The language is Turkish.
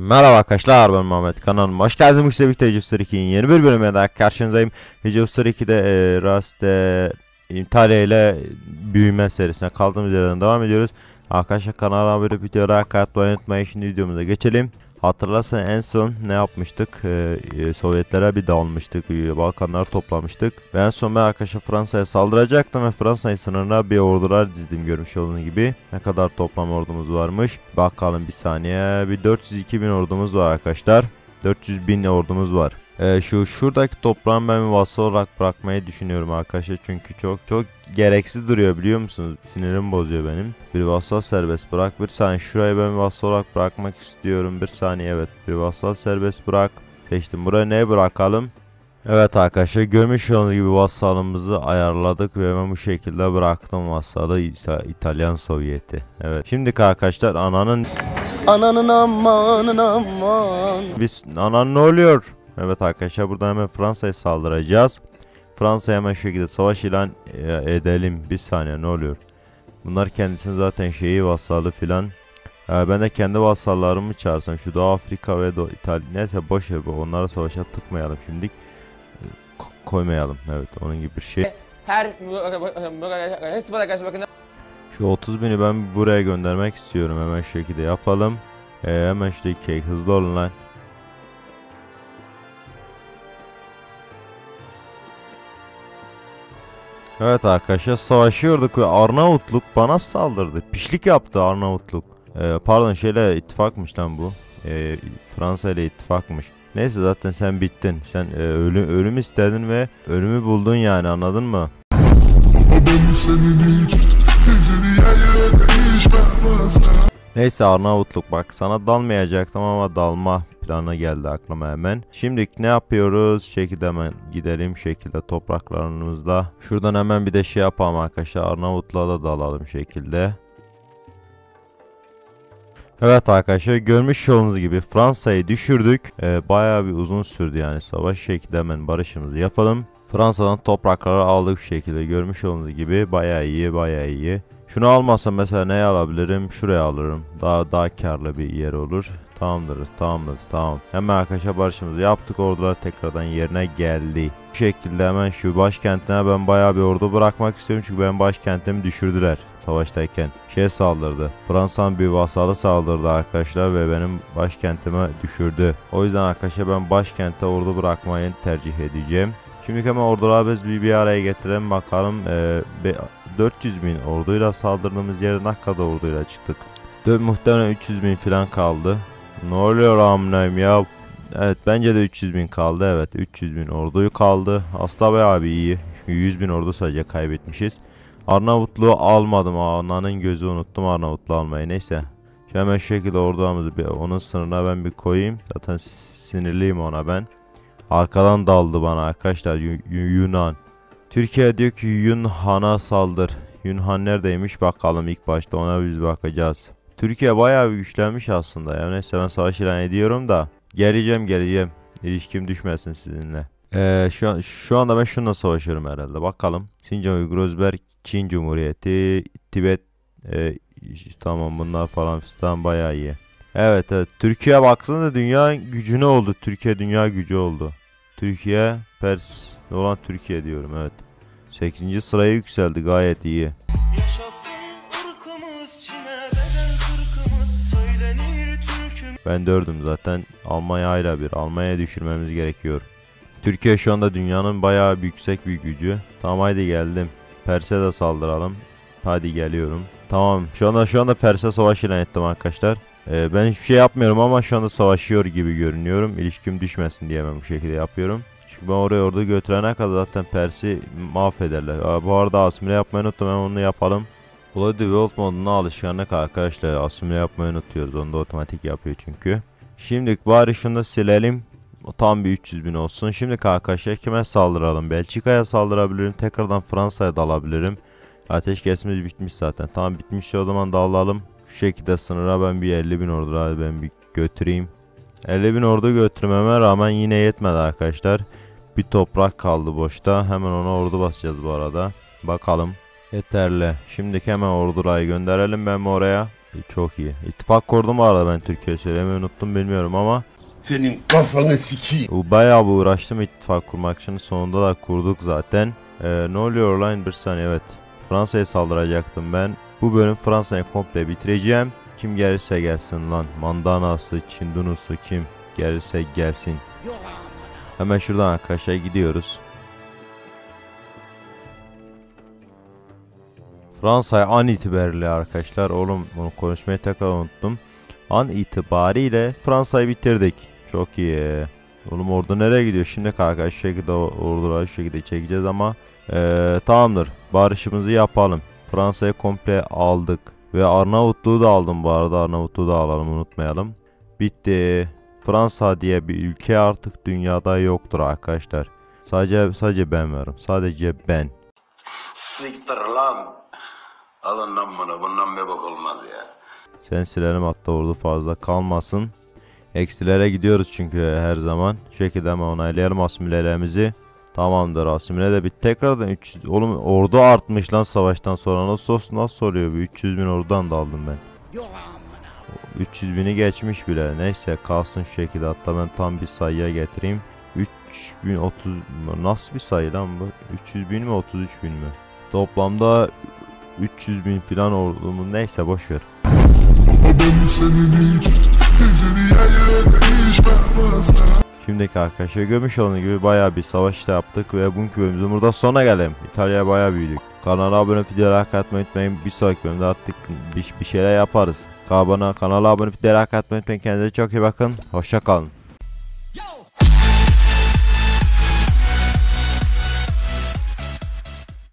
Merhaba arkadaşlar ben Mehmet kanalıma hoş geldiniz bu birlikte Age of Story 2'nin yeni bir bölümüne daha karşınızdayım. Story 2'de e, Raste İtalya ile büyüme serisine kaldığımız yerden devam ediyoruz. Arkadaşlar kanala abone olup videoya katmayı unutmayın şimdi videomuza geçelim. Hatırlarsan en son ne yapmıştık? Ee, e, Sovyetlere bir dalmıştık. e, Balkanları toplamıştık. Ve en son ben arkadaşlar Fransa'ya saldıracaktım ve Fransa'yı sınırına bir ordular dizdim görmüş olduğunuz gibi. Ne kadar toplam ordumuz varmış. Bakalım bir saniye. Bir 402 bin ordumuz var arkadaşlar. 400 bin ordumuz var. Ee, şu şuradaki toprağın ben vasal olarak bırakmayı düşünüyorum arkadaşlar. Çünkü çok çok gereksiz duruyor biliyor musunuz? Sinirim bozuyor benim. Bir vasal serbest bırak. Bir saniye şurayı ben vasal olarak bırakmak istiyorum. Bir saniye evet. Bir vasal serbest bırak. Seçtim. Buraya ne bırakalım? Evet arkadaşlar görmüş olduğunuz gibi vasalımızı ayarladık ve ben bu şekilde bıraktım vasalı İsa- İtalyan Sovyeti. Evet. Şimdi arkadaşlar ananın Ananın amanın aman. biz anan ne oluyor? Evet arkadaşlar buradan hemen Fransa'ya saldıracağız. Fransa'ya hemen şekilde savaş ilan e, edelim. Bir saniye ne oluyor? Bunlar kendisinin zaten şeyi vasalı filan. Ee, ben de kendi vasallarımı çağırsam şu Doğu Afrika ve Doğu İtalya neyse boş ver onlara savaşa tıkmayalım şimdilik. Ee, ko- koymayalım evet onun gibi bir şey. her Şu 30 bini ben buraya göndermek istiyorum hemen şekilde yapalım. Ee, hemen şuradaki şey, hızlı olun lan. Evet arkadaşlar savaşıyorduk ve Arnavutluk bana saldırdı. Pişlik yaptı Arnavutluk. Ee, pardon şeyle ittifakmış lan bu. Ee, Fransa ile ittifakmış. Neyse zaten sen bittin. Sen e, ölüm, ölüm istedin ve ölümü buldun yani anladın mı? Neyse Arnavutluk bak sana dalmayacaktım ama dalma planı geldi aklıma hemen. Şimdi ne yapıyoruz? Şekilde hemen gidelim şekilde topraklarımızda. Şuradan hemen bir de şey yapalım arkadaşlar. Arnavutluğa da dalalım şekilde. Evet arkadaşlar görmüş olduğunuz gibi Fransa'yı düşürdük. Ee, bayağı bir uzun sürdü yani savaş şekilde hemen barışımızı yapalım. Fransa'dan toprakları aldık şekilde görmüş olduğunuz gibi bayağı iyi bayağı iyi. Şunu almasam mesela ne alabilirim? Şuraya alırım. Daha daha karlı bir yer olur. Tamamdır, tamamdır, tamam. Hemen arkadaşlar barışımızı yaptık. Ordular tekrardan yerine geldi. Bu şekilde hemen şu başkentine ben bayağı bir ordu bırakmak istiyorum. Çünkü ben başkentimi düşürdüler savaştayken. Şey saldırdı. Fransa'nın bir vasalı saldırdı arkadaşlar ve benim başkentime düşürdü. O yüzden arkadaşlar ben başkente ordu bırakmayı tercih edeceğim. Şimdi hemen orduları biz bir, bir araya getirelim bakalım. Ee, be- 400 bin orduyla saldırdığımız yere ne kadar orduyla çıktık. Muhtemelen 300 bin falan kaldı. Ne oluyor amınayım ya? Evet bence de 300 bin kaldı evet 300 bin orduyu kaldı. Aslında bayağı bir iyi. Çünkü 100 bin ordu sadece kaybetmişiz. Arnavutluğu almadım ananın gözü unuttum Arnavutluğu almayı neyse. Şu hemen şekilde ordularımızı bir, onun sınırına ben bir koyayım. Zaten sinirliyim ona ben. Arkadan daldı bana arkadaşlar Yu- Yunan. Türkiye diyor ki Yunhan'a saldır. Yunhan neredeymiş bakalım ilk başta ona biz bakacağız. Türkiye bayağı bir güçlenmiş aslında ya. Neyse ben savaş ilan ediyorum da. Geleceğim geleceğim. İlişkim düşmesin sizinle. Ee, şu, an, şu anda ben şununla savaşıyorum herhalde. Bakalım. Sincan Uygur Özberk, Çin Cumhuriyeti, Tibet, e, tamam bunlar falan fistan bayağı iyi. Evet evet. Türkiye baksanıza dünya gücü ne oldu? Türkiye dünya gücü oldu. Türkiye, Pers olan Türkiye diyorum evet. 8. sıraya yükseldi gayet iyi. Ben dördüm zaten. Almanya hala bir. Almanya'ya düşürmemiz gerekiyor. Türkiye şu anda dünyanın bayağı yüksek bir gücü. Tamam haydi geldim. Pers'e de saldıralım. Hadi geliyorum. Tamam. Şu anda şu anda Pers'e savaş ilan ettim arkadaşlar. Ee, ben hiçbir şey yapmıyorum ama şu anda savaşıyor gibi görünüyorum. İlişkim düşmesin diye ben bu şekilde yapıyorum. Çünkü ben oraya orada götürene kadar zaten Pers'i mahvederler. Aa, bu arada asimile yapmayı unuttum. Hemen onu yapalım. Bloody World moduna alışkanlık arkadaşlar. Asimile yapmayı unutuyoruz. Onu da otomatik yapıyor çünkü. Şimdi bari şunu da silelim. Tam bir 300 bin olsun. Şimdi arkadaşlar kime saldıralım? Belçika'ya saldırabilirim. Tekrardan Fransa'ya dalabilirim. Ateşkesimiz bitmiş zaten. Tamam bitmiş o zaman dalalım. Şu şekilde sınıra ben bir 50 bin ordu ben bir götüreyim. 50 bin ordu götürmeme rağmen yine yetmedi arkadaşlar. Bir toprak kaldı boşta. Hemen ona ordu basacağız bu arada. Bakalım. Yeterli. Şimdiki hemen ordurayı gönderelim ben oraya? Çok iyi. İttifak kurdum bu arada ben Türkiye söylemeyi unuttum bilmiyorum ama Senin kafanı sikeyim. bu bayağı bir uğraştım ittifak kurmak için sonunda da kurduk zaten. Ee, ne oluyor lan bir saniye evet. Fransa'ya saldıracaktım ben. Bu bölüm Fransa'yı komple bitireceğim. Kim gelirse gelsin lan. Mandanası, Çindunusu kim gelirse gelsin. Hemen şuradan arkadaşlar gidiyoruz. Fransa'ya an itibariyle arkadaşlar oğlum bunu konuşmayı tekrar unuttum. An itibariyle Fransa'yı bitirdik. Çok iyi. Oğlum ordu nereye gidiyor? Şimdi arkadaşlar şu şekilde orduları şu şekilde çekeceğiz ama eee, tamamdır. Barışımızı yapalım. Fransa'yı komple aldık. Ve Arnavutluğu da aldım bu arada. Arnavutluğu da alalım unutmayalım. Bitti. Fransa diye bir ülke artık dünyada yoktur arkadaşlar. Sadece sadece ben varım. Sadece ben. Lan. Alın lan bunu. Bundan bir bak olmaz ya. Sen silelim hatta orada fazla kalmasın. Eksilere gidiyoruz çünkü her zaman. Şu şekilde hemen onaylayalım asimilelerimizi. Tamamdır asimile de bir tekrardan 300 oğlum ordu artmış lan savaştan sonra nasıl olsun nasıl oluyor bu 300 bin ordudan da aldım ben. 300 bini geçmiş bile neyse kalsın şu şekilde hatta ben tam bir sayıya getireyim. 3030 nasıl bir sayı lan bu 300 bin mi 33 bin mi? Toplamda 300 bin filan ordumu neyse boş ver. Şimdiki arkadaşlar görmüş olduğunuz gibi bayağı bir savaş da yaptık ve bugünkü bölümümüzün burada sonuna gelelim. İtalya'ya bayağı büyüdük. Kanala abone olup videoya like atmayı unutmayın. Bir sonraki bölümde artık bir, bir şeyler yaparız. Kanala, kanala abone olup videoya like atmayı unutmayın. Kendinize çok iyi bakın. Hoşça kalın.